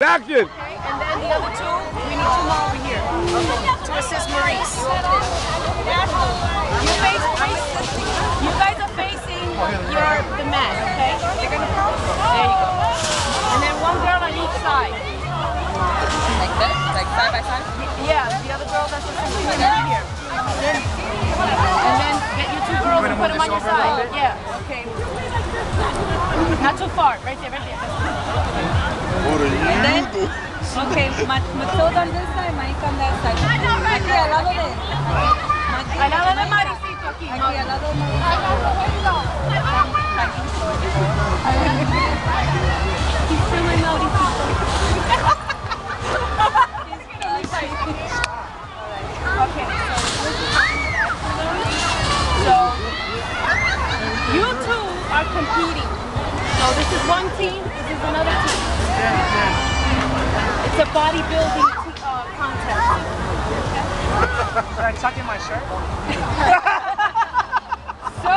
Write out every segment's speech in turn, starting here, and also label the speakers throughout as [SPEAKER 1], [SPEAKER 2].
[SPEAKER 1] Action!
[SPEAKER 2] Okay, and then the other two, we need two more over here okay. to assist Maurice. You face, face, you guys are facing your the mat, okay? They're gonna There you go. And then one girl on each side.
[SPEAKER 3] Like this? Like side by side?
[SPEAKER 2] Yeah, the other girl that's assisting you over here. And then get you two girls and put them on your side. Yeah, okay. Not too far, right there, right there.
[SPEAKER 3] And then, okay, Ma- Matilda on this side, Mike on that side. Aquí al lado de...
[SPEAKER 2] Al lado de Maricito aquí.
[SPEAKER 3] Aquí al lado de Mauricio. Ah, He's still my Mauricio.
[SPEAKER 2] Okay, so, so you two are competing. So this is one team, this is another team. It's a bodybuilding uh, contest.
[SPEAKER 4] Should I tuck in my shirt?
[SPEAKER 2] So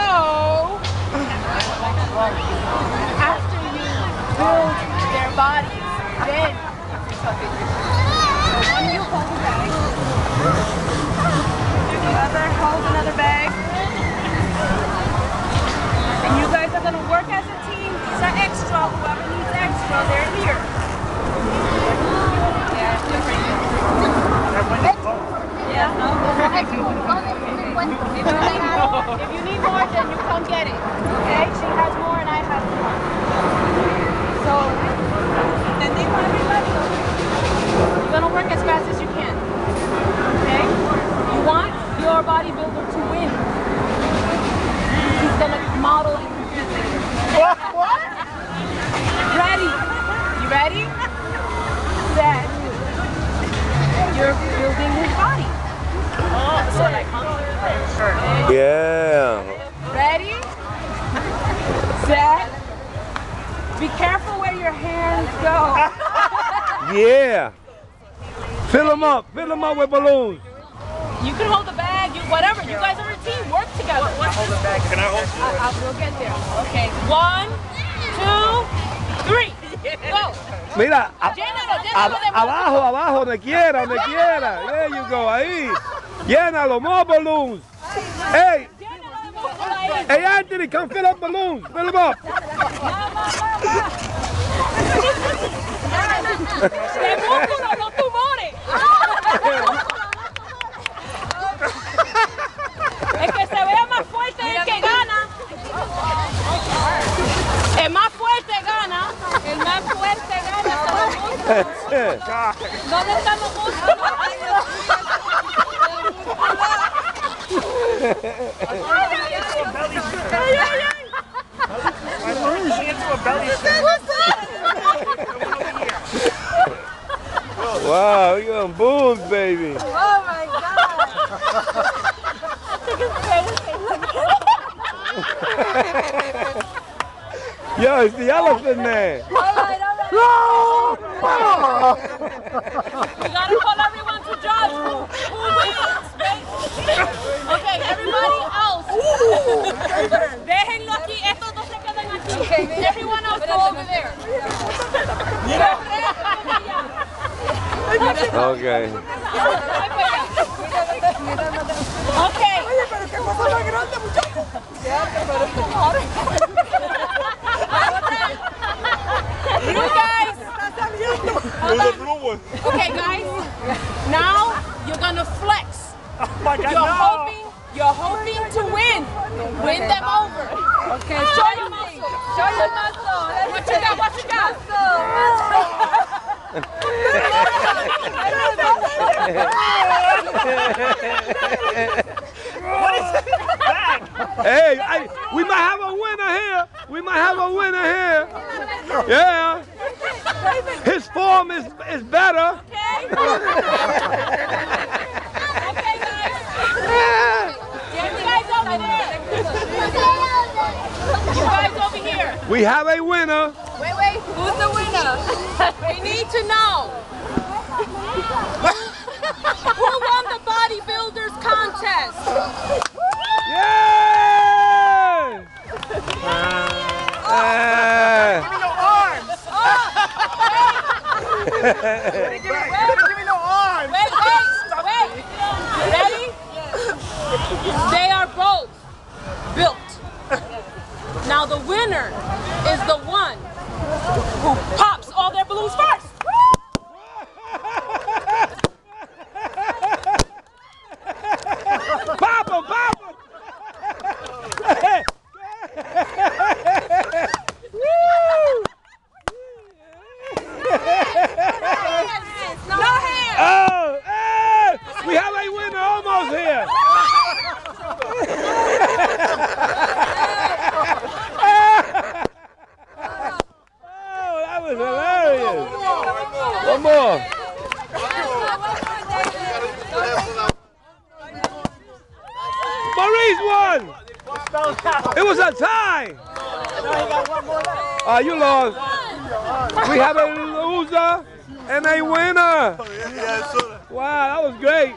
[SPEAKER 2] Yeah. Ready? Set. Be careful where your hands go.
[SPEAKER 1] Yeah. Fill them up. Fill them up with balloons.
[SPEAKER 2] You can hold the bag, you whatever. You guys are a team. Work together.
[SPEAKER 4] Can I hold
[SPEAKER 2] I, I will get there. Okay. One, two, three. Go.
[SPEAKER 1] Mira, a-
[SPEAKER 2] Llénalo, llénalo de
[SPEAKER 1] abajo, abajo, donde quiera, donde quiera. There you go, ahí. Llénalo, more balloons. Hey, hey Anthony, come fill up balloons. Fill them up.
[SPEAKER 2] Músculo, no tumores. El que se vea más fuerte es el que gana. El más fuerte gana. El más fuerte gana. ¿Dónde están
[SPEAKER 1] Wow, you got boobs, baby.
[SPEAKER 3] Oh my God.
[SPEAKER 1] Yo, it's the elephant man.
[SPEAKER 3] All right, all right.
[SPEAKER 2] We gotta call everyone to judge who, who wins. Okay, everybody else. Déjenlo aquí, estos dos se quedan aquí. Everyone else go over there.
[SPEAKER 1] Okay.
[SPEAKER 2] Okay. You guys. Okay, guys. Now you're gonna flex.
[SPEAKER 4] Oh my god,
[SPEAKER 2] You're
[SPEAKER 4] no!
[SPEAKER 2] hoping, you're hoping to win. Win them over. Okay, show your muscle. Show your muscle. What you got? What you got?
[SPEAKER 4] What is that?
[SPEAKER 1] Hey, I, we might have a winner here. We might have a winner here. Yeah. His form is, is better.
[SPEAKER 2] Okay. okay, guys. You guys over there. You guys over here.
[SPEAKER 1] We have a winner.
[SPEAKER 2] Wait, wait. Who's the winner? we need to know.
[SPEAKER 4] Give me Give me no arms.
[SPEAKER 2] Wait, wait, wait. Ready? They are both built. Now the winner is the one who pops all their balloons first.
[SPEAKER 1] Papa, Papa! Woo!
[SPEAKER 2] No hands.
[SPEAKER 1] Oh, hey! We have a winner almost here. oh, that was hilarious. One more. Maurice won. It was a tie. Ah, you lost. We have a loser and a winner. Wow, that was great.